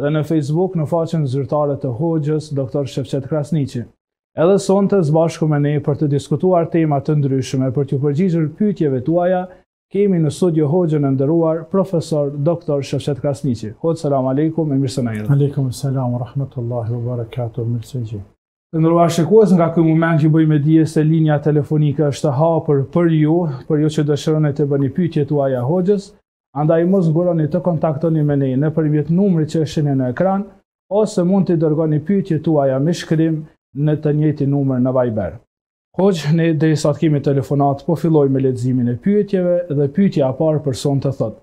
dhe në Facebook në faqen zyrtare të Hoxhës, Doktor Shefqet Krasniqi. Edhe sonte së bashku me ne për të diskutuar tema të ndryshme për t'iu përgjigjur pyetjeve tuaja, kemi në studio Hoxhën e nderuar Profesor Doktor Shefqet Krasniqi. Hoxhë selam aleikum e mirë se na erdhët. Aleikum selam rahmetullahi u barakatu mirë se ju gjej. Të nderuar shikues, nga ky moment ju bëj me dije se linja telefonike është e hapur për ju, për ju që dëshironi të bëni pyetjet tuaja hoxhës, andaj mos ngurroni të kontaktoni me ne nëpërmjet numrit që e shihni në ekran, ose mund t'i dërgoni pyetjet tuaja me shkrim në të njëjtin numër në Viber. Hoxhë, ne derisa të kemi telefonata, po filloj me leximin e pyetjeve dhe pyetja e parë për sonte thotë.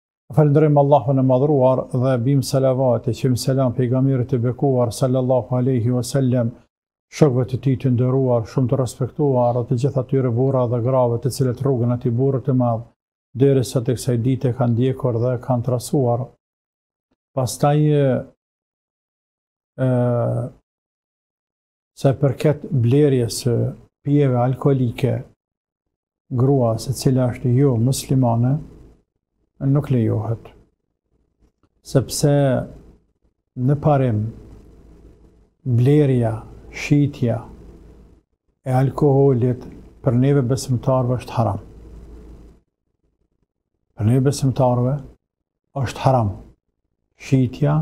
Falënderojmë Allahun e Madhëruar dhe bim salavat e çojmë selam pejgamberit të bekuar sallallahu alaihi wasallam, shokëve të tij të nderuar, shumë të respektuar dhe të gjithë atyre burra dhe grave të cilët rrugën e atij burrit të madh deri sot e kësaj dite kanë ndjekur dhe kanë trasuar. Pastaj ë sa i përket blerjes së pijeve alkoolike gruas e cila është jo muslimane, nuk lejohet. Sepse në parim, blerja, shitja e alkoholit për neve besimtarve është haram. Për neve besimtarve është haram. Shitja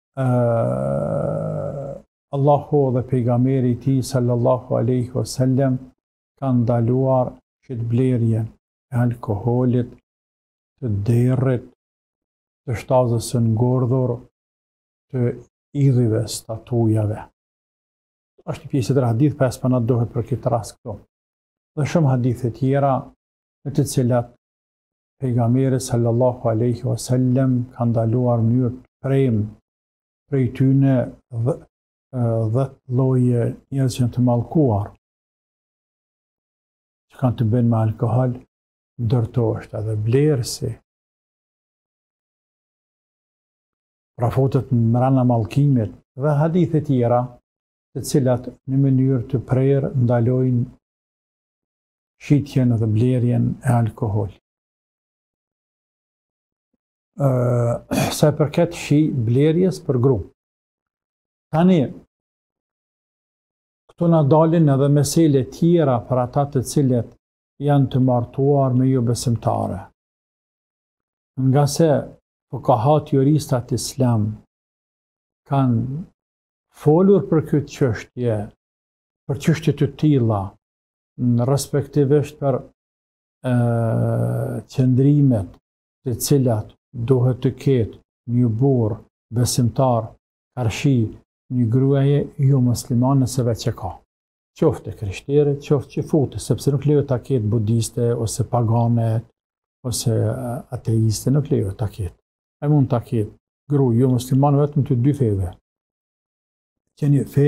Allahu dhe pejgamberi i tij sallallahu alaihi wasallam kanë ndaluar shitblerjen e alkoolit, të derrit, të shtazës së ngordhur, të idhujve, statujave. Ashtë një pjesë të hadithit, pjesë që na duhet për këtë rast këtu. Dhe shumë hadithe tjera, në të cilat Pejgamberi sallallahu alejhi wa sellem ka ndaluar në mënyrë të prem prej tyne dhe dhetë lloje njerëz që janë të mallkuar, që kanë të bëjnë me alkohol, ndër ta është edhe blerësi. Pra futet mrena mallkimit dhe hadithe tjera, të cilat në mënyrë të prerë ndalojnë shitjen dhe blerjen e alkoholit. Sa i përket shi blerjes për gruan. Tani, këtu na dalin edhe mesele tjera për ata të cilet janë të martuar me jo jobesimtare. Ngase fukahat juristët islam kanë folur për këtë qështje, për qështje të tilla, respektivisht për qëndrimet të cilat duhet të ketë një burrë besimtar karshi një gruaje jo muslimane nëse veç e ka. Qoftë e krishterë, qoftë çifute, sepse nuk lejohet ta ketë budiste, ose pagane, ose ateiste, nuk lejo të ketë. E mund ta ketë gru jo muslimane vetëm të dy feve. Që një fe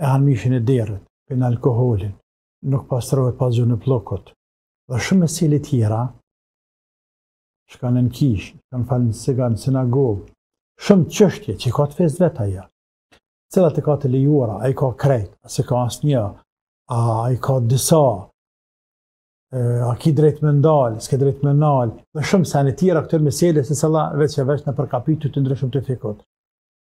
e han mishin e derrit, pin alkoholin, nuk pastrohet pa zyrë në plokot, dhe shumë mesele tjera, shkon në kishë, shkon falet në sina në sinagogë, shumë çështje që i ka të fesë vet ajo, cilat i ka të lejuara, a i ka krejt, a s'e ka asnjë, a i ka disa, a ki drejt me ndalë, s'ke drejt me ndalë, dhe shumë janë tjera këto mesele, secila veç e veç nëpër kapituj të ndryshëm të fikhut.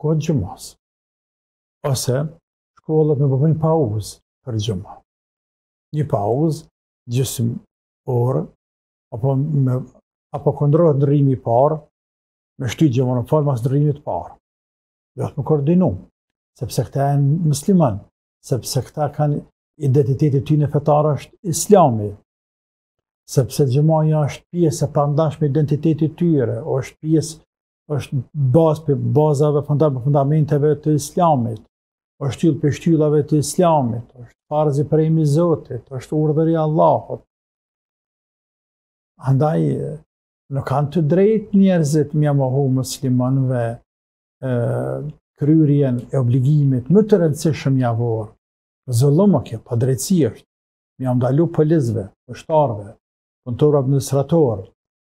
kohës xhumas. Ose, shkollat me bo pauzë për xhuma. Një pauzë, gjysëm ore, apo, me, apo kur ndrrohet ndrrimi i parë, me shty xhuman me falë mas ndrrimit të parë. Duhet me u koordinu, sepse këta janë musliman, sepse këta kanë identiteti i tyne fetar është islami, sepse xhumaja është pjesë e pandashme e identitetit të tyre, është pjesë është bazë prej bazave, fundament prej fundamenteve të islamit, është shtyllë prej shtyllave të islamit, është farz i prem i Zotit, është urdhër i Allahut. Andaj, nuk kanë të drejtë njerëzit m'ja mohu muslimanve kryerjen e obligimit më të rëndësishëm javor, zëllëmë kjo, padrejtësi është, m'jau ndalu policve, ushtarve, puntorë administratorë,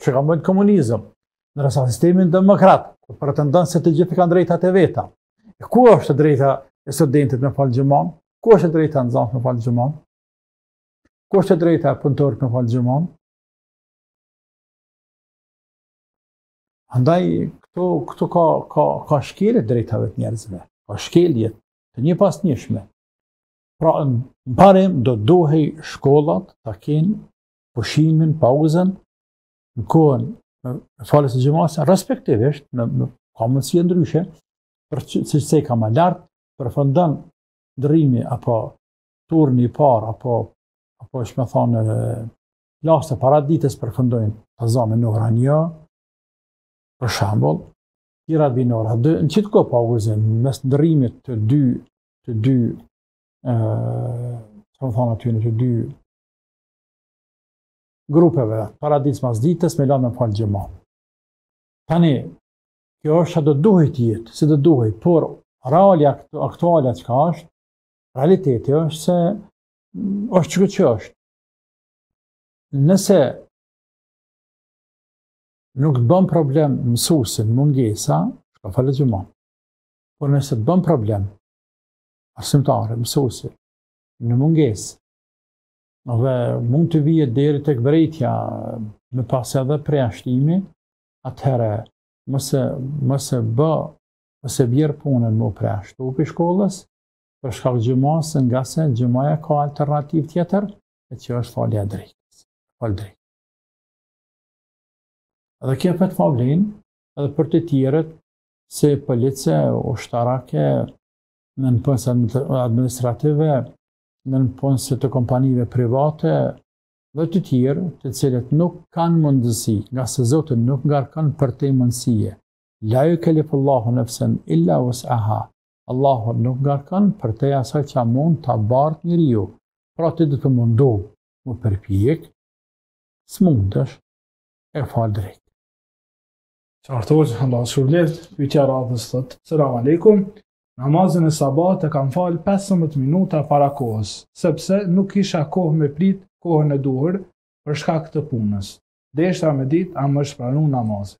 siç ka bo në komunizëm, ndërsa në sistemin demokrat, ku pretendon se të gjithë i kanë drejtat e veta. E ku është drejta e studentit me falë xhuman? Ku është drejta e nxansit me falë xhuman? Ku është drejta e punëtorit me falë xhuman? Andaj, këtu, këtu ka, ka, ka shkelje të drejtave të njerëzve, ka shkelje të njëpasnjëshme. Pra, në parim, do duhej shkollat të kenë pushimin, pauzën, në kohën e faljes së xhumasë, respektivisht, në, nuk ka mundësi ndryshe, për që, siç e ceka ma lart, përfundon ndërrimi, apo turni i parë, apo, apo ashtu me thonë, klasët e paradites përfundojnë, ta zamë në ora një, për shembull, tjera vinë n'ora dy, në qitë kohë pauzën, në mes ndërrimit të dy, të dy, e, domethonë aty në të dy, grupeve, para ditës mas dite, me lanë me falë xhuma. Tani, kjo është çka do të duhej të jetë, si do duhej, por realja aktuale çka është, realiteti është se mm, është çka është. Nëse nuk të bën problem mësusi mungesën, shko fale xhumanë. Por nëse të bën problem, arsimtari, mësusi, në mungesë, dhe mund të vijet deri tek vrejtja me pas edhe përjashtimi, atëherë mos e, mos e bë, mos e bjer punën me u përjashtu prej shkollës, për shkak xhumasë ngase xhumaja ka alternativë tjetër, e që është falja e drekës. Fal drekën. Dhe kjo për ta vlen, edhe për të tjerët, si policë, ushtarakë, nëpunës administrativë, nëpunës të kompanive private dhe të tjerë të cilët nuk kanë mundësi, ngase Zoti nuk ngarkon përtej mundësie. La jukel-lifullahu nefsen il-la vus'aha. Allahu nuk ngarkon përtej asaj çka mund ta bartë njeriu. Pra ti do t'mundohesh me u përpjek, s'mundesh e fal drekën. Qartë hoxhë, Allahu të shpërbleftë, pytja e radhës thotë, Selam Aleikum, namazin e sabahut e kam falë 15 minuta para kohës, sepse nuk kisha kohë me pritë kohën e duhur për shkak të punës. Deshta me ditë, a m'është pranu namazi.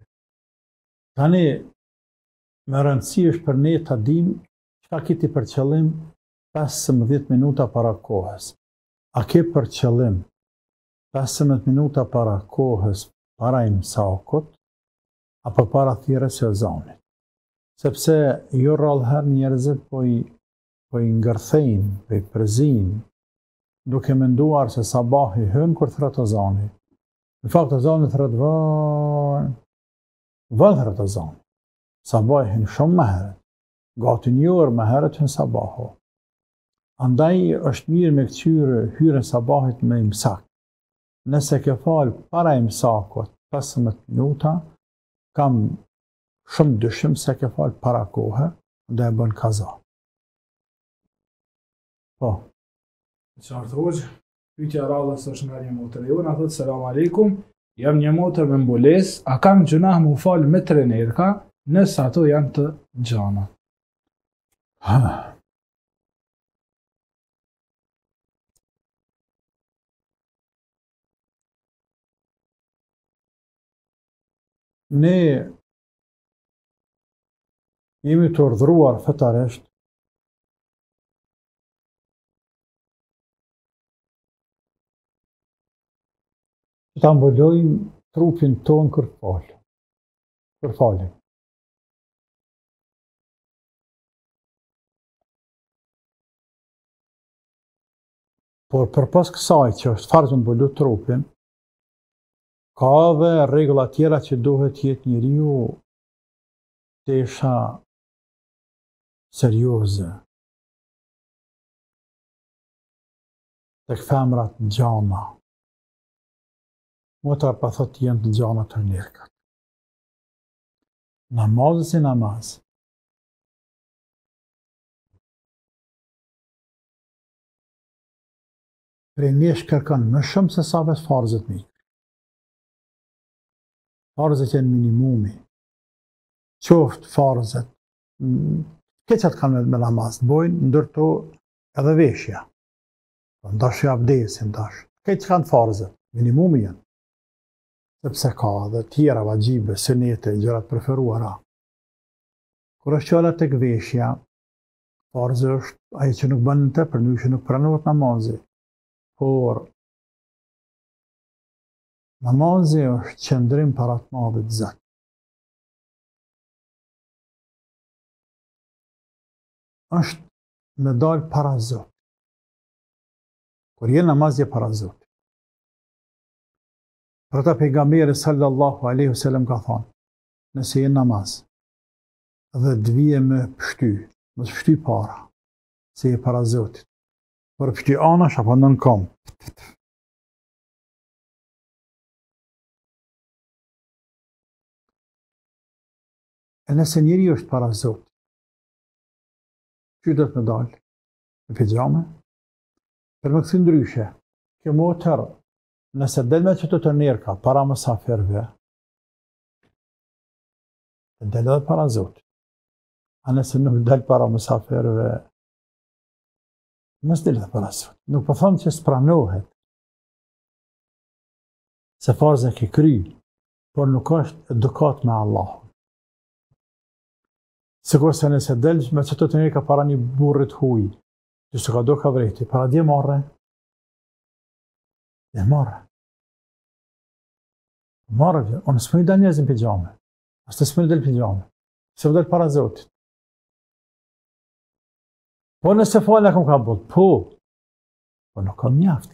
Tani, me rëndësi është për ne ta dimë, çka ki ti për qëllim 15 minuta para kohës. A ke për qëllim pesëmbëdhjetë minuta para kohës para imsakut apo para thirrjes së ezanit. Sepse jo rrallë herë njerëzit po i po i ngërthejnë, po i përzijnë, duke menduar se sabahi hyn kur thret ezani. Në fakt ezani thret vonë. Vonë thret ezani. Sabahi hyn shumë më herët. gati një orë më herët hyn sabahu. Andaj është mirë me këqyrë hyrjen e sabahit me imsak. Nëse ke falë para imsakut 15 minuta, kam shumë dyshim se ke falë para kohe, ndaj e bën kaza. Po, Qartë hoxhë, pytja e radhës është nga një motër e jona, thotë selam aleikum, jam një motër me mbulesë, a kam gjynah m'u falë me trenerka, nëse ato janë të gjana. Ha. Ne jemi të urdhruar fetaresht Që ta mbulojmë trupin tonë kur falim. Kur falim. Por përpos kësaj që është farz me mbulu trupin, ka dhe rregulla tjera që duhet jetë njeriu tesha serioze, Tek femrat pixhama. Motra po thot janë pixhama, trenerka. Namazi si namaz prej nesh kërkon më shumë se sa vetë farzet mi. Farzet janë minimumi. Qoftë farzet këto që kanë me namaz të bojnë, ndër to edhe veshja. Po, ndash e abdesin, ndash. Këto që kanë farzet, minimumi janë. Sepse ka dhe tjera vaxhibe, sunete, gjëra të preferuara. Kur është fjala tek veshja, farz është ajo që nuk bënë nën të, përndryshe nuk pranohet namazi. Por, namazi është qëndrim para të Madhit Zot. është me dalë para Zotit. Kur je në namaz je para Zotit. Për ata pejgamberi sallallahu aleyhu sallam ka thonë, nëse je në namaz, dhe të vje me pështy, mos pështy para, se je para Zotit. Por pështy anash apo nën kom. E nëse njeri është para Zotit, qysh do me dalë në pixhama? Për me kthy ndryshe, kjo motër, nëse del me qato trenerka para musafirëve, del edhe para Zotit. A nëse nuk del para musafirëve, mos del edhe para Zotit. Nuk po thom që s'pranohet, se farzin e ke kry, por nuk është edukatë me Allahun. Sikurse nëse del me qato trenerka para një burrit huj, që s'ka do ka vrejti, para t'vje marre, t'vje marre. Marre, dhe, unë s'po muj dalë njerëzve me pixhame, as ti s'po mun dalë me pixhame, se del para Zotit. Po nëse falë, akum ka boll, po, po nuk ka mjaft.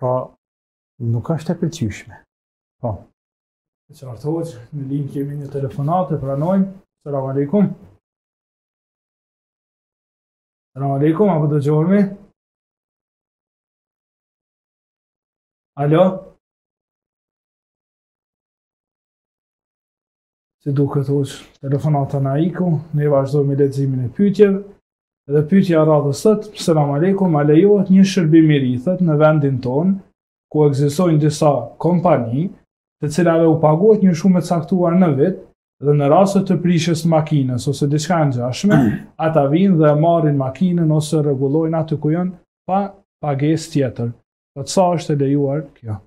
Pra, Nuk është e pëlqyeshme. Po. E qartë hoxhë, në linjë kemi një telefonatë, e pranojmë. Salam aleikum. Salam aleikum, a po dëgjohemi? Alo? si duket hoxhë telefonata na iku, ne vazhdojmë me leximin e pyetjeve. Dhe pyetja e radhës thotë, selam aleikum, a lejohet një shërbim i ri tash në vendin tonë, ku ekzistojnë disa kompani, të cilave u paguhet një shumë e caktuar në vit, dhe në rast të prishjes së makinës ose diçka e ngjashme, ata vijnë dhe e marrin makinën ose rregullojnë aty ku janë pa pagesë tjetër. Pra sa është e lejuar kjo?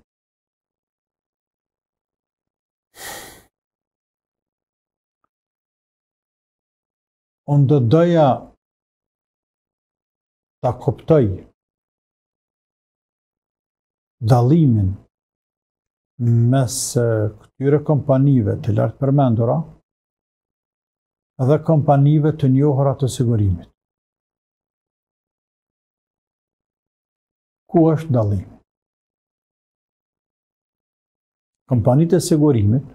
Unë do doja ta kuptoj dallimin mes këtyre kompanive të lartpërmendura dhe kompanive të njohura të sigurimit. Ku është dallimi? Kompanitë e sigurimit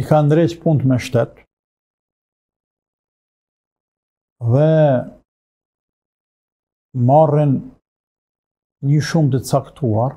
i ka ndreq punët me shtet dhe marrin një shumë të caktuar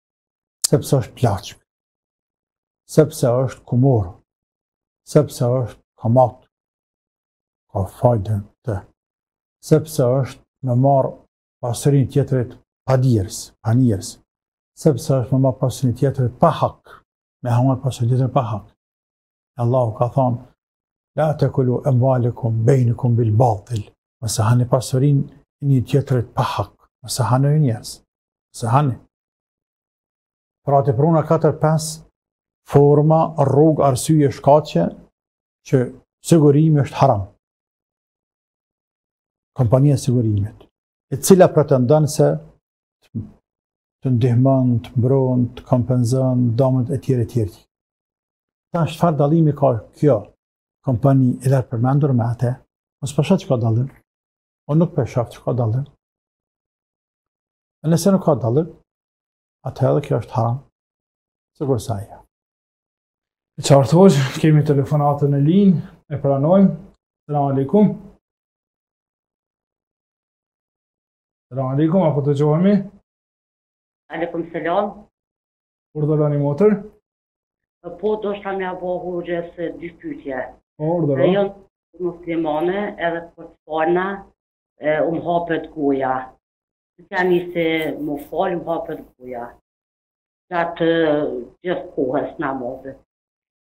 sepse është plaçk, sepse është kumar, sepse është kamatë, ka fajde në të, sepse është me marrë pasurinë e tjetrit pa djersë, pa njersë, sepse është me marrë pasurinë e tjetrit pa hak, me hangër pasurinë e tjetrit pa hak, Allahu ka thonë, la te'kulu emvalekum, bejnekum bil batil, mos e hani pasurinë e njeni-tjetrit pa hak, mos e hani or njerëz, mos e hani. Pra t'i pruna 4-5 forma, rrugë, arsye, shkaqe, që sigurimi është haram. Kompania e sigurimit, e cila pretendon se të ndihmon, të mbron, të kompenzon damet e tjera e tjera. Tash çfarë dallimi ka kjo kompani e lartpërmendur me atë? Unë s'po shoh që ka dallim. Unë nuk po shoh që ka dallim. Nëse nuk ka dallim, atëherë edhe kjo është haram. Sikurse ajo. E qartë hoxhë, kemi telefonatë në linjë, e pranojmë. Selam aleikum. Salam alejkum, a po dëgjohemi? Alejkum salam. Urdhëroni motër. Po, doshta me ia bo hoxhës dy pytje. Po, urdhno. Unë jom muslimane edhe po t'falna, m'u hapet goja. T'ja nisi m'u fal, m'u hapet goja. Gjatë gjithë kohës n'namaz.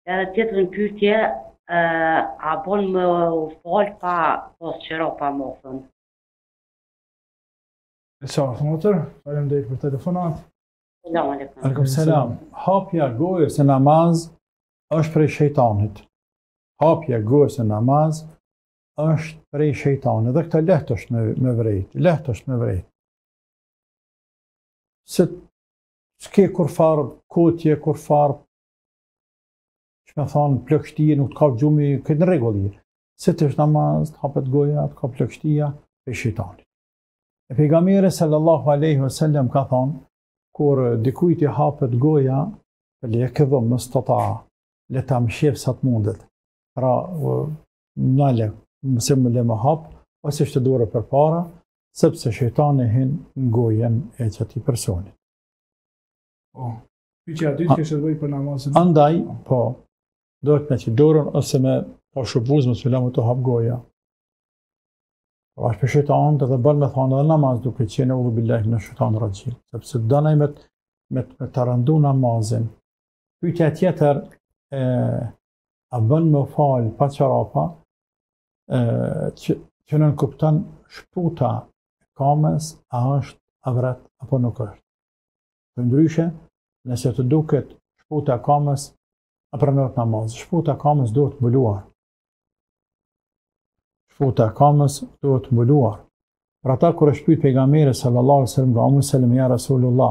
Edhe tjetrën pytje, a bon me u fal pa pasë çorapa namazin? E qartë, motër, faleminderit për telefonatë. Selam alejkum. Alejkum selam. Hapja e gojës në namaz është prej shejtanit. Hapja e gojës në namaz është prej shejtanit. Dhe këta leht është me, me vrejt. Leht është me vrejt. Se s'ke kurfarë kotje, kurfarë domethanë plogështi, nuk të kap gjumi, krejt në rregull. Sa t'hish n'namaz, të hapet goja, të kap plogështia, prej shejtanit. E pejgamberi sallallahu aleyhi wa sallam ka thonë, kur dikujt i hapet goja, fel jekdhim mestetaa, le ta mshel sa të mundet. Pra, ndale, mos e le me u hap, ose shti dorën përpara, sepse shëjtani hin në gojen e qatij personit. Oh. Pyetja e dytë që është bo për namazin. Andaj, po, duhet me qit dorën ose me kafshu buzën mos me lanë me t'u hap goja. Po ashtë prej shejtanit edhe bën me thonë në namaz duke qenë eudhu billahi mine shejtani rraxhim. Sepse po don ai me, me, me ta rëndu namazin. Pyetja tjetër, e, a bën me u fal pa çorapa, e, që, që nënkupton shputa e kamës, a është avret apo nuk është. Përndryshe, nëse të duket shputa e kamës, a pranohet namaz? Shputa e kamës duhet mbuluar. Shputa e kamës duhet mbuluar. Për ata kur është pyet pejgamberi sallallahu alajhi wasallam nga Ummu Salama ja Rasulullah,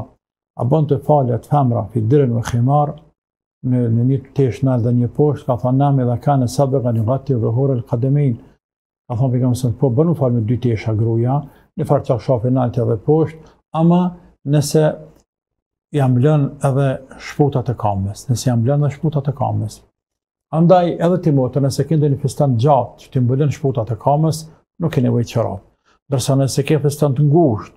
a bën të falet femra fi dir'in wa khimar në në një tesh nalt dhe një poshtë ka thënë naam idha kana sabigan jugatti dhuhur al qadamejn Ka thonë pejgamberi se po, bën m'u fal me dy tesha gruaja, njëfar çarshafi nalt edhe poshtë, ama nëse ia mlon edhe shputat e kamës, nëse ia mlon edhe shputat e kamës. Andaj edhe ti motër nëse ke ndonjë fustan t'gjatë që t'i mbulon shputat e kamës, nuk ke nevojë çorap. Ndërsa nëse ke fustan të ngushtë,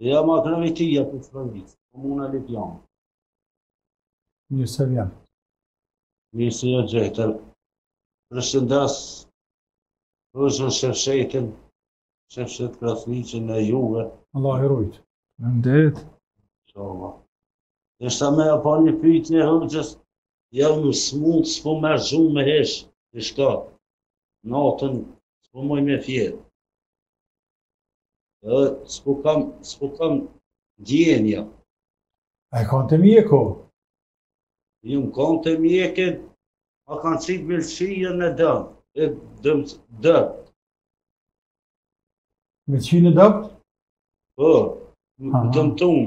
Jam Akrem Bytyqi prej Shipërvice, komuna Lipjan. Mirë se vjen. Mirë se ju gjeta. Përshëndes, përshënes Shefqetin, Shefqet Krasniqin e juve. Allahu e rujt. Faleminderit. Shova. Deshta me ia ba një pytje hoxhës, jam i smut, s'po marr shumë vesh, diçka, natën, s'po muj me fjetë. Ë, s'po kam, s'po kam ndjenja. A e ka ndonjë mjek? Jo, a ka ndonjë mjek, a kanë qitë mëlçia në dëmë, e dëmë dëmë. Me qitë në dëmë? Po, në dëmë tunë.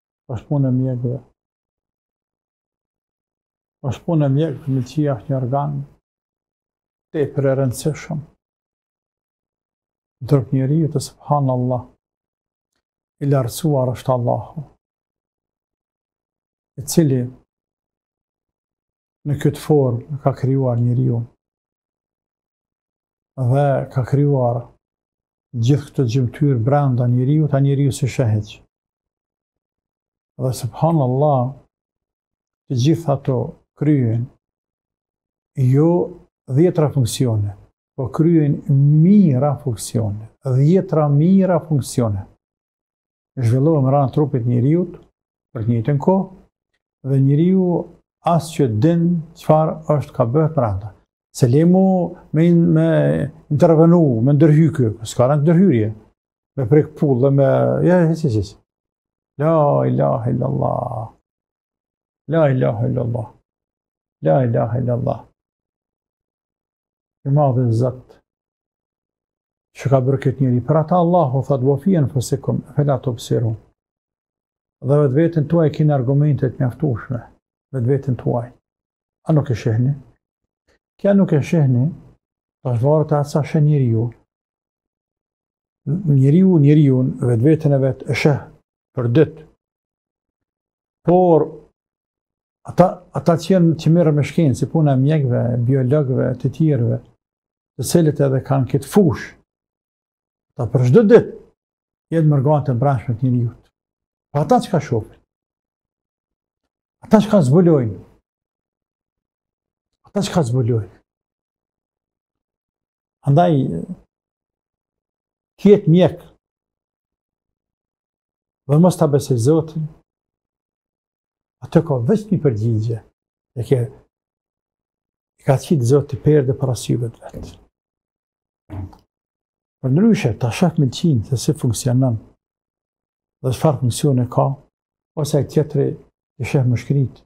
është punë e mjekëve. është punë e mjekëve, mëlçia është një organ tepër i rëndësishëm. Tek njeriu, subhanallah, i lartësuar është Allahu, i cili në këtë formë e ka krijuar njeriun. Dhe ka krijuar gjithë këto gjymtyrë brenda njeriut, e njeriu s'i sheh hiç. Dhe subhanallah, të gjithë ato kryejnë jo dhjetra funksione, po kryejnë mijëra funksione, dhjetra mijëra funksione. zhvillohen brenda trupit t'njeriut për të njëjtën kohë, dhe njeriu as që din çfarë është kah bëhet përbrenda. Se le më me, me intervenu, me ndërhy ky, po s'ka aty ndërhyrje, me prek pulën dhe me... Ja, ja, ja, ja, La ilahe illallah. La ilahe illallah. La ilahe illallah. i madhi Zot, që ka bërë këtë njeri. Për ata Allahu thotë ue fi enfusikum, efela tubsirun. Dhe vetëveten tuaj keni argumente të mjaftueshme, vetëveten tuaj. A nuk e shihni? Ky a nuk e shihni, ta shohë vërtet atë çka sheh njeriu. Njeriu, njeriu, vetëveten e vet e sheh për ditë, Por, ata, ata që, janë, që merren me shkencë, si puna e mjekëve, biologëve, të tjerve, të cilët edhe kanë këtë fushë, ata për çdo ditë janë me organet e mbrendshme të njeriut. Po ata çka shohin, ata çka zbulojnë, ata çka zbulojnë, Andaj, të jetë mjek, dhe mos ta besojë Zotin, aty ka veç një përgjigje, e ke, i ka qitë Zoti perde para syve të vet. Përndryshe, ta sheh mëlçinë se si funksionon, dhe çfarë funksioni ka, ose ai tjetri i sheh mushkëritë,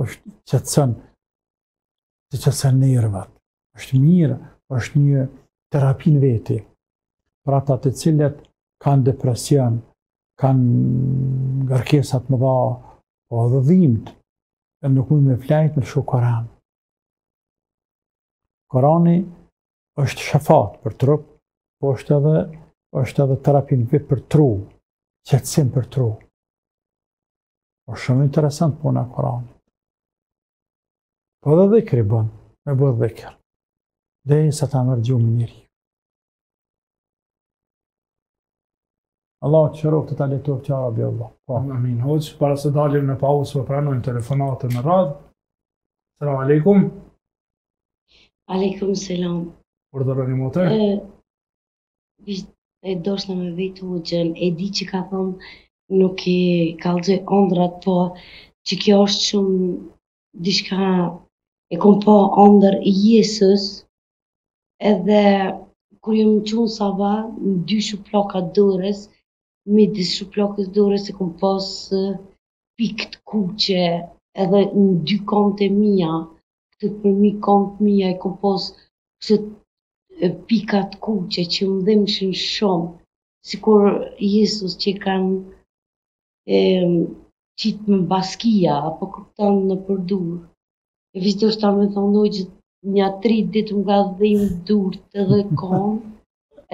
është qetëson, të qetëson nervat, është mirë, është një terapi n'veti, për ata të cilët kanë depresion, kanë ngarkesa të mëdha, po edhe dhimbt e nuk mund me fjetë, lësho Kuran. Kurani është shifa për trup, po është edhe, është edhe terapi, mirë për tru, qetësim për tru. O po shumë interesant puna e Kuranit. Po dhe dhikri bën, me bo dhikër, derisa t'i afrohet gjumi njerit. Allah të shëroftë, ta lehtoftë, ja Rabbi Allah. Po. Amin, hoxhë, para se dalim në pauzë, po pranojmë telefonatën në radhë. Salam aleikum. Aleikum, selam. Urdhëroni motër? E, e doshta me vetë hoxhën, e di që ka thonë nuk i kallxo ondrrat, po që kjo është shumë diçka e kom pa andërr Jezus, edhe kur jam çu n'sabah, në dy shuplaka t'dorës, midis shuplakës dorës e kom pas pikë të kuqe, edhe në dy kamët e mija, këtu përmi kamët e mija i kom pas kso pika të kuqe që më dhimshin shumë, sikur Jezus që kanë e qitë me baskia, apo kupton, nëpër dur. E veç doshta me thonë që nja tri ditë më kanë dhimë durët edhe komët,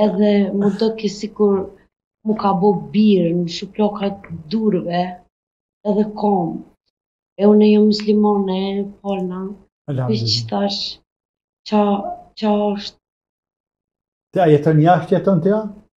edhe m'u doke sikur m'u ka bo birë në shuplakat e durve edhe komët. E unë jom muslimone, po l'na, veç që tash, çka, çka është. Te a jeton jashtë, jeton te?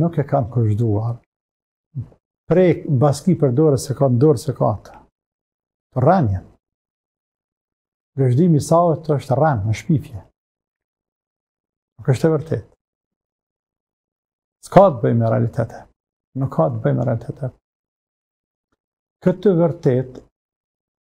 nuk e kanë gozhduar, prek baski për dore s'e ka, dore s'e ka të, të rrejnë. Gozhdimi i Isaut është rrenë, shpifje. Nuk është e vërtetë. S'ka të bëjë me realitetin. Nuk ka të bëjë me realitetin. Këtë të vërtetë,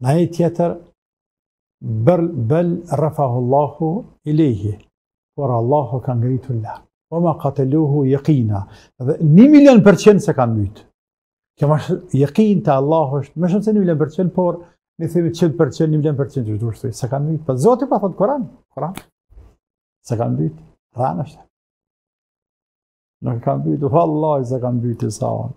Në ajet tjetër, bel, bel rafeahullahu ilejhi, por Allahu e ka ngritur lart. Ue ma kateluhu jekina, dhe një milion për qind s'e kanë mytë. Kjo ma jekin te Allahu është, më shumë se një milion për qind, por ne themi qind për qind, një milion për qind, që është ashtu, s'e kanë mytë. Po Zoti po thotë n'Kuran, Kuran, s'e kanë mytë, rrenë është. Nuk e kanë mytë, vallahi s'e kanë mytë Isaun.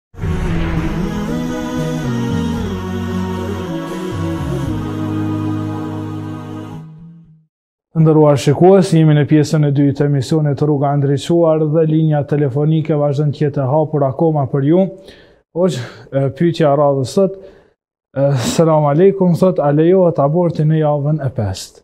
Të nderuar shikues, jemi në pjesën e dytë të emisionit Rruga e Ndriçuar dhe linja telefonike vazhdon të jetë e hapur akoma për ju. Hoxhë, pyetja e radhës thotë, selam aleikum thotë, a lejohet aborti në javën e pestë?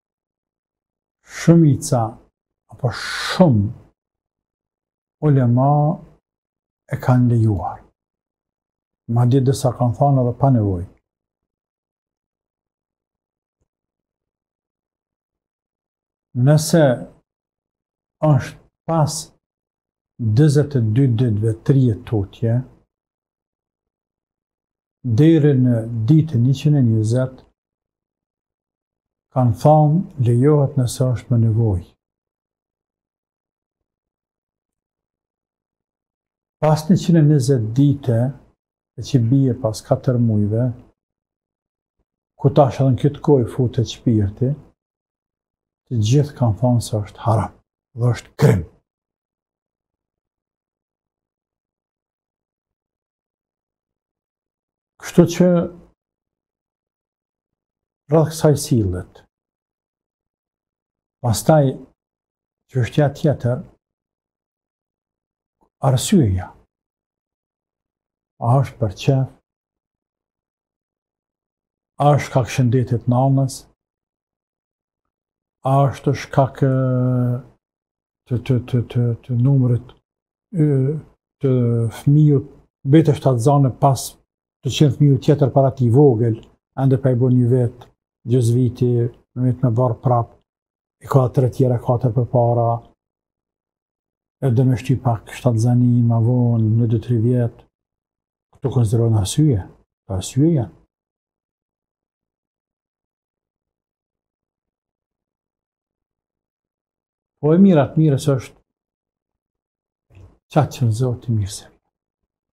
shumica apo shumë ulema e kanë lejuar. Madje disa kanë thanë edhe pa nevojë. Nëse është pas 42 ditëve e tutje, deri në ditën 120, kanë thanë lejohet nëse është me nevojë. Pas 120 dite, e që bie pas 4 mujve, ku tash edhe në këtë kohë futet shpirti, të gjithë kanë thanë se është haram dhe është krim. Kështu që rreth kësaj sillet. Pastaj çështja tjetër, arsyeja, a është për qejf, a është shkak shëndetit nanës, a është shkak të të të të të numrit të fëmijve, mbet shtatzanë pas të qenë fëmiju tjetër para tij i vogël, ende pa i bo një vjet, gjysë viti, mbet me barrë prapë, i ka të tre tjera, katër përpara, edhe me shty pak shtatzaninë, ma vonë, edhe tri vjet, këto konsiderohen arsye, arsye janë. Po e mira e të mirës është çat që Zoti mirë, se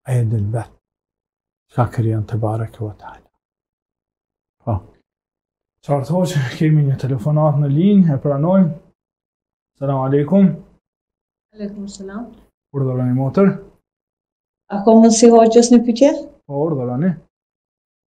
a edhe mbet, ka kërë të bare kjo të halë. Po. Qartë hoxhë, kemi një telefonat në linjë, e pranojmë. Salam alejkum. Alejkum salam. Urdhëroni motër? A ka mundësi hoxhës një pytje? Po, urdhëroni.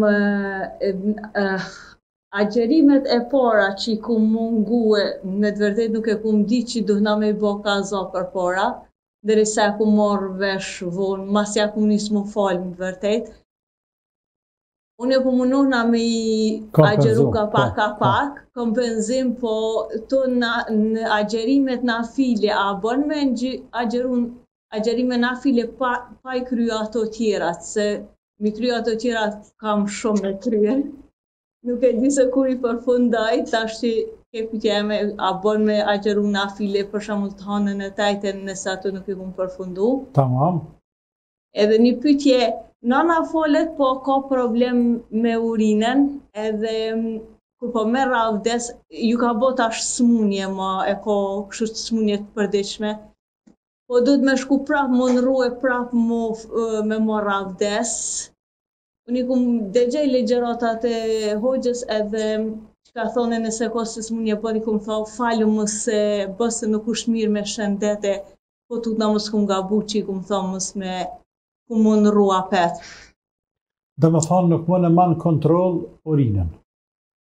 më agjerimet e para që i kum mungue me të vërtetë nuk e kum ditë që duhna me i bo kaza përpara derisa e kum marrë vesh vonë masi ja kum nis mu falë me të vërtetë unë e po munohna me i agjeru ka pak ka pak kompensim po thom agjerimet nafile a bon me m'agjeru Agjerime nafile pa i krye ato tjerat se mi krye ato tjerat kam shumë me krye nuk e di se kur i përfundoj tashti ke pyetja ime a bën me agjeru nafile për shembull të hënën e t'enjten nëse ato nuk i kum përfundu Tamam. Edhe një pyetje nana falet po ka problem me urinën edhe kur po merr avdes ju ka bo tash smunje ma e ka kështu smunje të përditshme Po duhet me shku prap m'u nrru e prap mu, me marrë avdes. Unë i kum dëgju ligjëratat e hoxhës edhe që ka thonë nëse ka si smunje, po i kum thonë falu mos e bo se nuk është mirë me shëndet, po tutna mos kum gabu që i kum thonë mos me shku m'u nrru apet. Domethonë nuk mun e man kontroll urinën.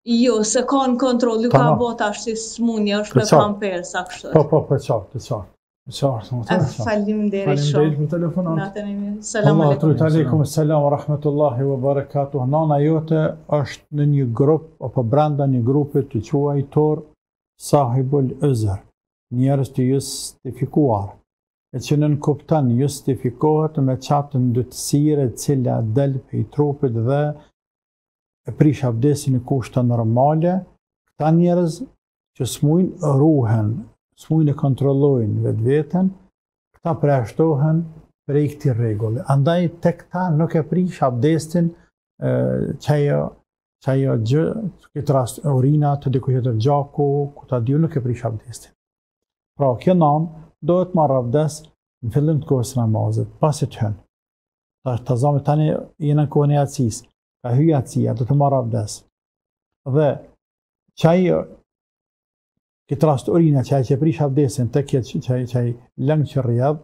Jo, s'e ka në kontroll, ju ka bo tash si smunje, është me pampers, a kështu. Po, po, e qartë, e qartë. E qartë, më të nësha. Faleminderit shumë. Faleminderit shumë për telefonatë. Në të nëmi, salam alaikum. Wa alaikum, salam, rahmetullahi, wa barakatuh. Nana jote është në një grup, apo brenda një grupe të quajtur, sahibul uzër, njerëz të justifikuar, e që nënkupton justifikohet me qatë ndytësirë e cila del prej trupit dhe e prish abdesin në kushte normale, këta njerëz që s'mujnë ruhen, s'mujnë e kontrollojnë vetveten, këta përjashtohen prej këtij rregulli. Andaj te këta nuk e prish abdesin qajo qajo gjë, këtë rast urina, te dikush tjetër gjaku, ku ta di unë nuk e prish abdesin. Pra, kjo nanë duhet të marrë avdes në fillim të kohës namazit, pasi të hyn. Tash ta zamë tani jena në kohën e jacisë, ka hy jacia, do të marrë avdes. Dhe qaj, këtë rast urina, qaj që e prish avdesin te kjo qaj, qaj lëng që rrjedh,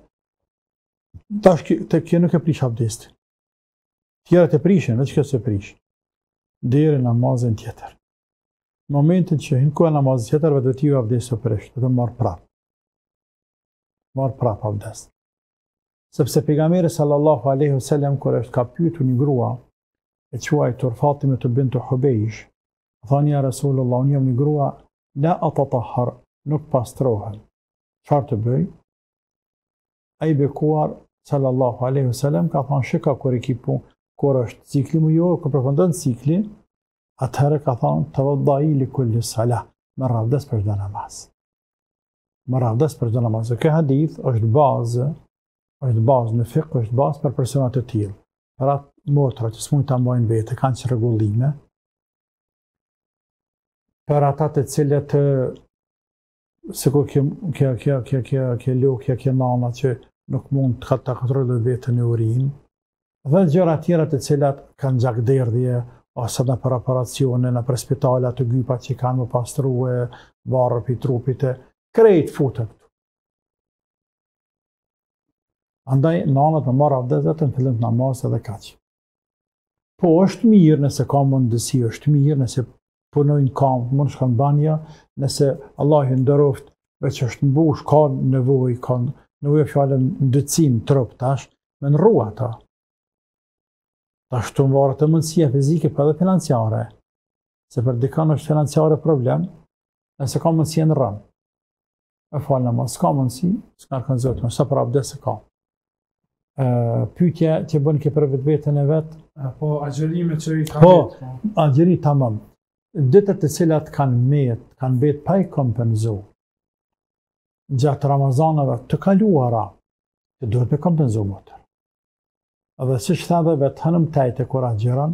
tash te kjo nuk e prish avdesin. Tjerat e prishin, veç kjo s'e prish. Deri namazin tjetër. Në momentin që hyn koha namazit tjetër, vetvetiu avdesi prishet, do të marrë prap. Marr prap avdes. Sepse pejgamberi sallallahu alaihi wasallam kur është ka pyetur një grua e quajtur Fatimetu bintu Hubejsh, tha ja Rasulullah, unë jam një grua, la atatahar, nuk pastrohem. Çfarë të bëj? Ai i bekuar sallallahu alaihi wasallam ka thënë shika kur e ki, po kur është cikli mujor, kur përfundon cikli, Atëherë ka thonë, tevedai li kulli sala, merr avdes për çdo namaz. Merr avdes për çdo namaz. Ky hadith është bazë, është bazë në fikh, është bazë për personat e tillë. Për ato motra që s'mujnë ta mbajnë veten, kanë çrregullime, për ata të cilët sikur kjo lokja, kjo nana që nuk mund ta kontrollojë veten e urin, dhe gjëra tjera të cilat kanë gjakderdhje, ose nëpër operacione, nëpër spitala, te gypa që kanë me pastru varrë prej trupit e, krejt futen. Andaj, nanat me marrë avdes në fillim të namazit edhe kaq. Po është mirë nëse ka mundësi, është mirë nëse punojnë kamët, mund shkon në banjo, nëse Allah i nderoftë veç është mbush, ka nevojë, ka nevojë fjala vjen ndyësinë, trup, tash, me ndërru ato. Tash tu u mvarë te mundësia fizike, por po edhe financiare, se për dikën është financiare problem, nëse ka mundësi e ndërron. e fal namaz, s'ka mundësi, s'e ngarkon Zoti, veç sa për abdes e ka. Pytjen që bëre, e ke për vetveten e vetë? Po, agjerime që i ka po, vetë. Po, po. agjëroji tamam. Ditët e cilat kanë met, kanë mbet pa i kompenzu, gjatë Ramazanëve të kaluara, të duhet me i kompenzu motër. Dhe siç the edhe vetë hënën t'ejten kur agjëron,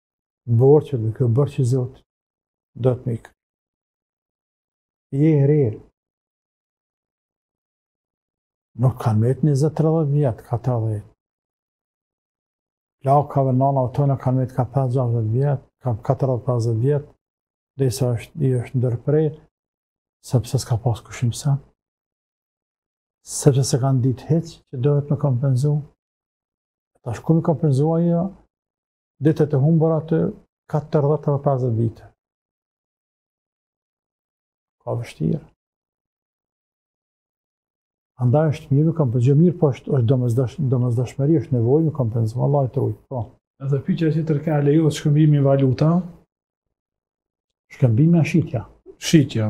borxhi i Zotit, borxhi i Zotit do të hiqet. Je e re, nuk kanë met njëzet tridhjet vjet, ka tridhjet. Plakave, nanave tona, kanë met ka 50 vjet, ka 40-50 vjet, derisa është, i është ndërprej, sepse s'ka pas kush i mson, sepse s'e kanë ditë hiç që dohet me kompenzu, e tash ku me i kompenzu ajo, ditët e humbura të 40-50 viteve. Ka vështirë. Andaj është mirë, me i kompenzu, jo mirë, po është është domosdosh domosdoshmëri është nevojë me i kompenzu. Allahu të rujt. Po. Edhe pyetja tjetër ka a lejohet shkëmbimi i valutave. Shkëmbimi a shitja? Shitja.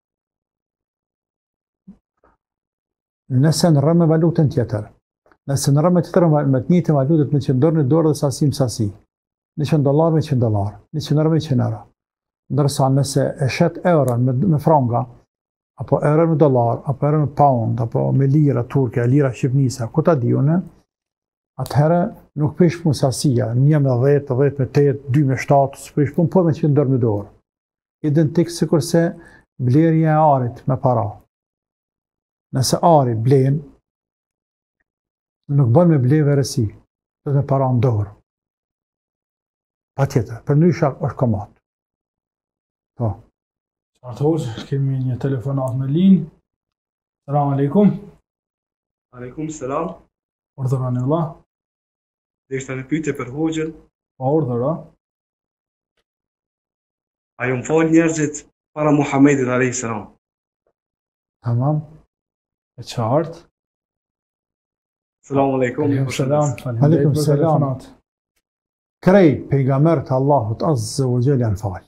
Nëse ndërron me valutën tjetër, nëse e ndërron me të njëjtë valutë, duhet me qenë dorë në dorë dhe sasi me sasi, njëqind dollarë me njëqind dollarë, njëqind euro me njëqind euro. Ndërsa nëse e shet euron me, me franga, apo euron me dollarë, apo euron me pound, apo me lira turke, lira të Shqipnisë, ku ta di unë, atëherë nuk prish punë sasia, një me dhjetë, dhjetë me tetë, dy me shtatë, së pishë punë, por me që ndërë në dorë. identik sikurse blerja e arit me para. Nëse ari blen, nuk bën me ble veresi, duhet me para në dorë. Patjetër, përndryshe është kamatë. Po. Qartë hoxhë, kemi një telefonatë në linjë. Selam alejkum. Alejkum selam. Urdhëroni vëlla. Dhe ishte një pytje për hoxhën. Po, urdhëro. A janë falë njerëzit para Muhammedit a.s. Tamam, e qartë. Salamu alaikum. Aleikum selam. Aleikum selam. Krej pejgamberët e Allahut azze u gjellë janë falë.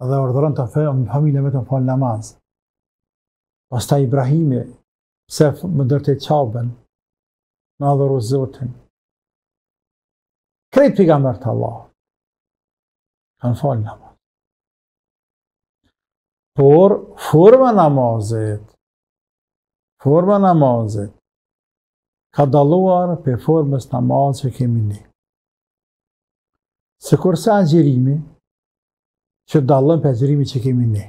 dhe urdhëron familjen e vet me fal namaz. Pastaj Ibrahimi, pse me ndërtu Qaben, me adhuru zotin. Krejt pejgamberët e Allahut kanë fal namaz. Por, forma e namazit, forma e namazit, ka dalluar prej formës namazit që kemi ne. Sikurse agjërimi, që dallon prej agjërimit që kemi ne.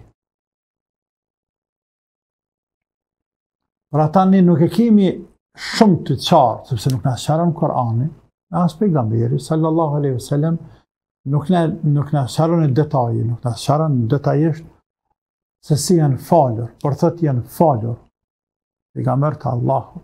Pra, ata ne nuk e kemi shumë të qartë, sepse nuk na sqaron Kurani, e as pejgamberi, sallallahu aleyhi sallam, nuk na, nuk na sqaron në detaje, nuk na sqaron detajisht, se si janë falur, por thotë janë falur, pejgamberët e Allahut,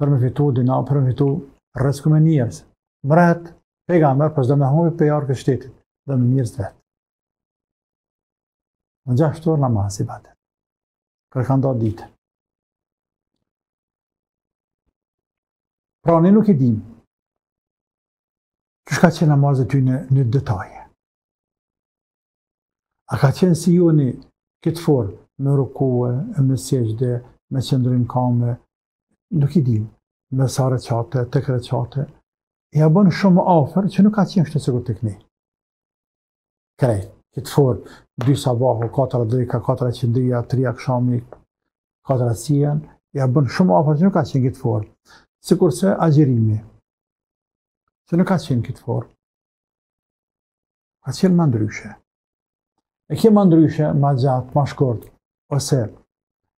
për me fitu dynja, për me fitu rrëskun me njerës. Mërët, pejgamberët, për po zdo me humi për jarë këtë shtetit, dhe me njerës vetë. Në gjashtë orë namaz, ibadet, krejt kanë nda ditën. Pra, ne nuk i dimë, Qysh ka qenë namazi i tyne, në detaje? A ka qenë si ju në këtë formë, me rukue, me sexhde, me qëndrim n'kamë, nuk i dim, me sa reqate, të kreqate, ja bën shumë afer që nuk ka qenë kështu sikur te ne. krejt. Këtë formë, dy sabahu, katra dreka, katra iqindia, tri akshami, katra jacia, ja bën shumë afer që nuk ka qenë këtë formë. Sikurse agjerimi, që nuk ka qenë këtë formë. Ka qenë ma ndryshe. E kje ma ndryshe, ma gjatë, ma shkurt, ose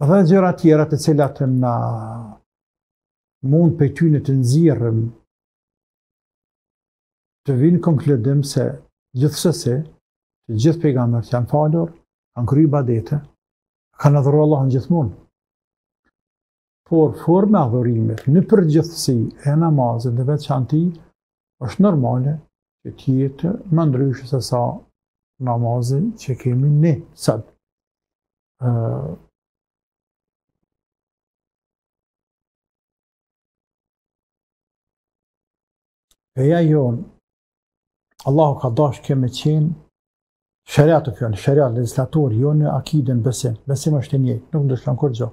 Dhe gjëra tjera të cilat na mund prej tyne të nxjerrim, të vijmë në konkludim se gjithsesi të gjithë pejgamberët janë falur, kanë kry ibadete, kanë adhuru Allahun gjithmonë. Por forma e adhurimit në përgjithësi e namazit në veçanti është normale që të jetë ma ndryshe sesa namazi që kemi ne sot. Feja jonë, Allahu ka dashë me qenë sheriati i fjalës, sheriat, legjislaturë, jo në akiden besim, besimi është i njëjtë, nuk ndryshon kurgjo.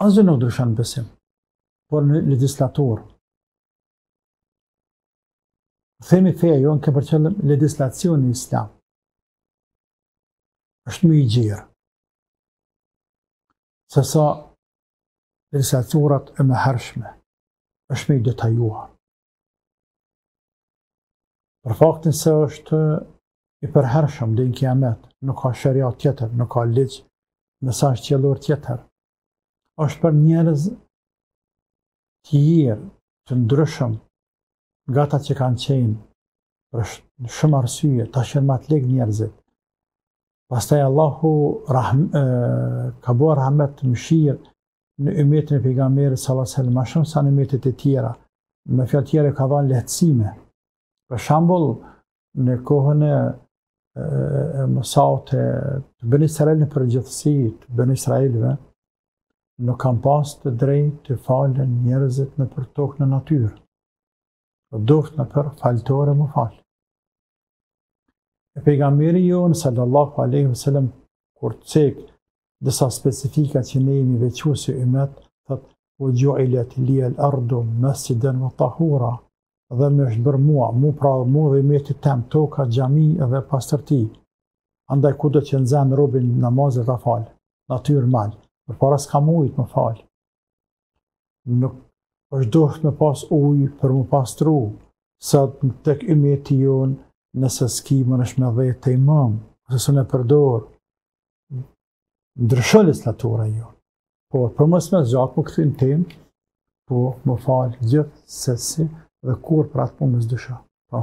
Asgjë nuk ndryshon besim, por në legjislaturë. Themi feja jonë, kem për qëllim legjislacionin islam. është më i gjerë. Sesa legjislaturat e mëhershme, është më i detajuar. Për faktin se është i përhershëm deri në kiamet, nuk ka sheriat tjetër, nuk ka ligj, mesazh qiellor tjetër. është për njerëz të tjerë, të ndryshëm, nga ta që kanë qenë, për shumë arsye, tash janë ma të lig njerëzit. Pastaj Allahu ka bërë rahmet, mëshirë, në ymmetin e pejgamberit sallallahu alaihi wasallam, më shumë sa në ymmetet e tjera. Me fjalë tjera ka dhënë lehtësime. Për shembull, në kohën e Musaut e të Beni Israel në përgjithësi, të Beni Israelëve, nuk kanë pas të drejtë të falen njerëzit nëpër tokë, në natyrë. Të doftë nëpër faltore me u falë. E pejgamberi jonë, sallallahu aleyhi wa sallam, kur cek disa specifika që ne jemi veçu si ymet, thotë, ue xhuilet lijel erdu mesxhiden ue tahura, dhe më është bërë mua, mu pra mu dhe ymetit tem toka xhami dhe pastërti, andaj kudo që e nxen robin namazi ta falë, natyrë, mal, përpara s'ka mujtë me falë. nuk është dosht me pas ujë për me u pastru, sot tek ymeti jonë nëse s'ki munesh me dhe tejemum, ose s'un e përdor, ndryshon legjislatura jonë. Po, për mos me zgjatë, më këtë temë, po, më falë gjithë, sesi, dhe kur për atë punë më zdysha. Po.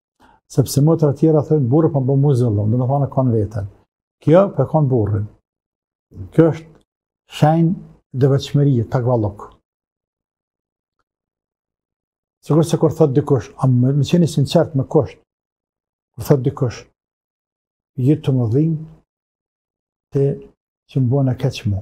Sepse motrat tjera thonë burri po më bon mu zullum, domethënë e kanë veten. Kjo po e kan burrin. Kjo është shenjë devotshmërie, takvallëk. Sikurse kur thotë dikush, ama me qenë i sinqertë me kusht, kur thotë dikush, je tu m'u dhimb ti që më bëne keq mu.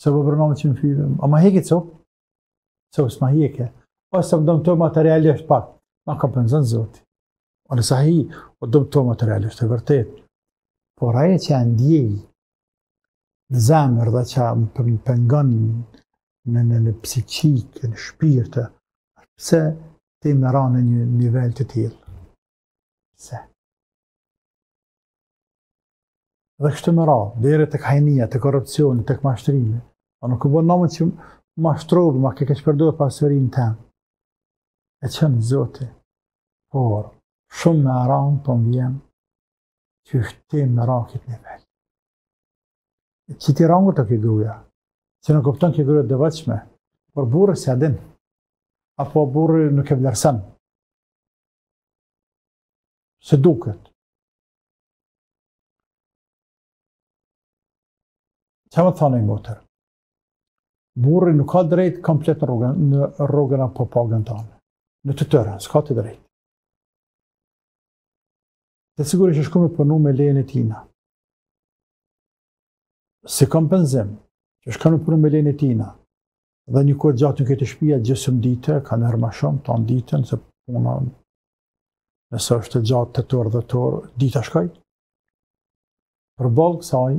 Se po bërë që më fyve, a ma heke copë? Copë s'ma heke. Ose më dëmtove materialisht pak, ma kompenson Zoti. O në sahi, u dëmtova materialisht, e vërtetë. Por ajo që e ndjej në zemër dhe që më pengon në në në psikikë, në shpirt, pse ti me ra në një nivel të tillë. Pse. Dhe kështu me radhë, deri tek hajnia, tek korrupsioni, tek mashtrimi. Po nuk u bo nami që mashtrove, ma ke keqpërdor pasurinë teme. E çon Zoti. Por shumë më rand po m'vjen qysh ti me ra n'këtë nivel. E që t'i ra n'kurth kjo gruja, se nuk kupton, ke grue t'devotshme, por burri s'ia din, apo burri nuk e vlerëson. Se duket. Ça më tha një motër? Burri nuk ka t'drejtë komplet në rrogën, në rrogën apo pagën tane. Në të tërën, s'ka të drejtë. Dhe sigurisht që shkon me punu me lejen e tijna. Si kompenzim, që shkon me punu me lejen e tijna, Dhe një kohë t'gjatë nuk je te shpia, gjysëm dite, ka njëherë ma shumë, tanë ditën, se puna nëse është gjatë, tetë orë, dhetë orë, dita shkoi. Përballë kësaj,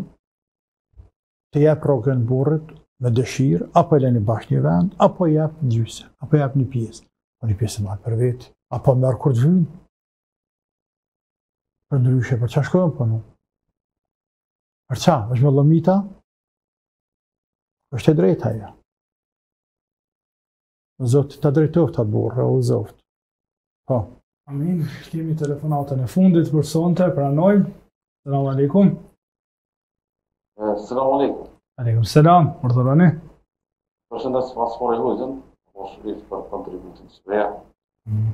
ti ia jep rrogën burrit me dëshirë, apo e leni bashkë n'një vend, apo jep një gjysë, apo jep një pjesë, apo një pjesë e merr për veti, apo merr kur të vyn. Përndryshe, për ça shkon me punu? Për ça? Është melmyta, është e drejta e saj. Zoti ta drejtoftë atë burrë, o Zot. Po. Amin, kemi telefonatën e fundit për sonte, pranojmë. Salam alaikum. Salam alaikum. Aleikum salam, urdhëroni. Përshëndes pasporin hujtën, po shpërit për kontributin së veja. Mm.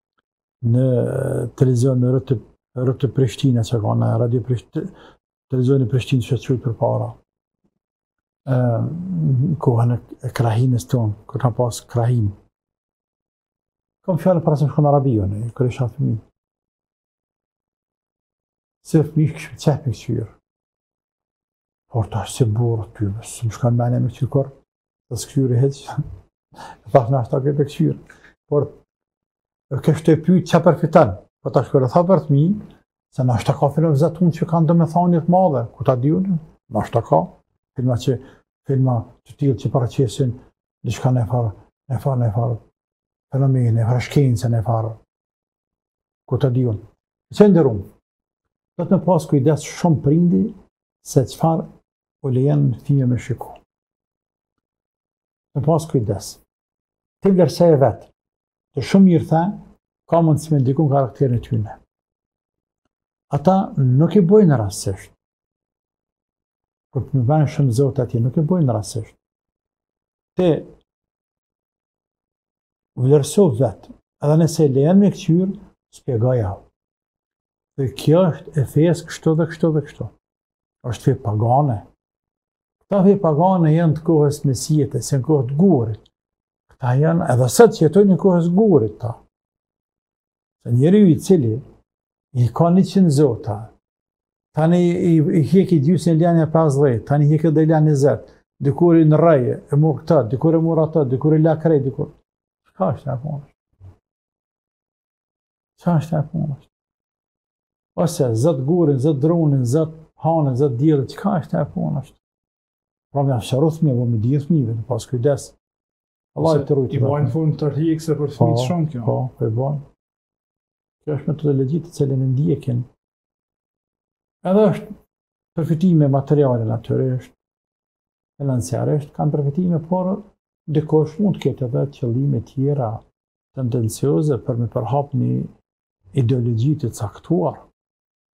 në televizion në RT, RT Prishtina, që ka kanë radio Prishtina, televizioni Prishtina që e qujshin përpara. E, kohën e krahinës tonë, kur kem pas krahinë. Kam fjalën para se me shku n'Arabi, o, kur isha fëmi. Se fëmi kisha qef me kqyr. Por ta është si burrë ti, së më shkanë mene me kqyr, të skyrë e heqë, e ta është në ashtë ta këtë këshyrë. Por, kishte t'pyet ça përfiton, po tash nuk po tham për fëmi, se ndoshta ka film vizatun që kanë domethanje t'madhe, ku ta di unë, ndoshta ka, filma që, filma të tillë që paraqesin diçka, njëfarë, njëfarë, njëfarë fenomeni, njëfarë shkence, njëfarë, Ku ta di un. I nderum, duhet me pas kujdes shumë prindi se çfarë u lejon fëmijëve me shiku. Me pas kujdes. Ti vlerësoje vetë, ti shumë mirë the, ka mundësi me ndiku n'karakterin e tyne. Ata nuk i bojnë rastësisht. Kur e përmendin shumë Zotin aty, nuk i bojnë rastësisht. Te vlerëso vetë, edhe nëse lejen me këqyrë, shpjegoja ti. Dhe kjo është e fesë kështu dhe kështu dhe kështu. është fe pagane. Këto fe pagane janë të kohës mesjetës, as në kohë t'gurit. Këta janë edhe sot që jetojnë në kohë t'gurit ta. Se njeriu i cili i ka 100 zota, tani i, i hjeki gjysën, i lanë 50, tani i hjeki edhe i lanë 20, dikur i ndërron, e merr këta, dikur e merr ata, dikur i la krejt, dikur... Çka është, ç'punë? Çka është, ç'punë? Ose, zot gurin, zot drunin, zot hanën, zot diellin, çka është, ç'punë? Pra me i rujt fëmijët, me fëmijët me pas kujdes. Allah të rujtë. I bojnë fort hyrëqëse për fëmijët po, shumë kjo. Po, po i bojnë. Kjo është metodologji të cilën e ndjekin. Edhe është përfitime materiale natyrisht, financiarisht, kanë përfitime, por dikush mund të ketë edhe qëllime tjera tendencioze për me përhap një ideologi të caktuar.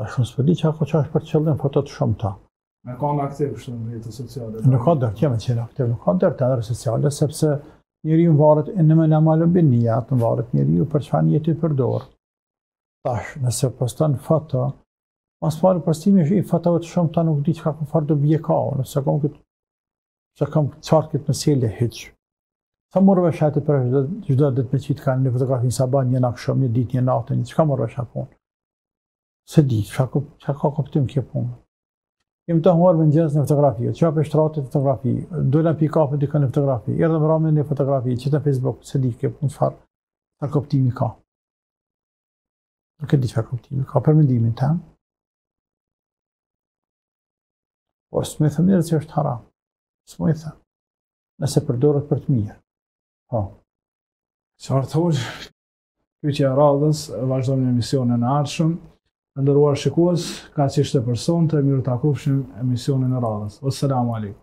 Tash s'po di çka ka, ça është për qëllim fotot e shumta. Me kanë aktiv kështu në rrjete sociale? Nuk ka dert me qenë aktiv, nuk ka dert në rrjete sociale, sepse njeriu varet, innemel amalu bin nijat, varet njeriu për çfarë nijeti i përdor. Tash, nëse postan foto, më së pari postimi i fotove t'shumta nuk di çka, çfarë dobie ka, s'e kom këtë S'e kam qartë këtë mesele hiç. Sa mora vesh atë, për çdo çdo ditë me qitë ka një fotografi, sabah një, aksham, një, ditë një, natë një, çka mora vesh apo. S'e di, çka ka çka ka kuptim kjo punë. Jem t'u çu n'mëngjes një fotografi, çohet prej shtratit një fotografi, don me pi kafe te kjo një fotografi, erdh mramja një fotografi, qit në Facebook, s'e di, kjo punë çfarë, çfarë ka. Nuk e di çfarë kuptimi ka për mendimin tem. Por s'mun i them njerëzve që është haram. S'mun i them. Nëse përdoret për të mirë. Po. Çfarë thosh? Pyetja e radhës, vazhdojmë në emisionin e ardhshëm. Të nderuar shikues, kaq ishte për sonte, mirë u takofshim emisionin e radhës. Assalamu alaikum.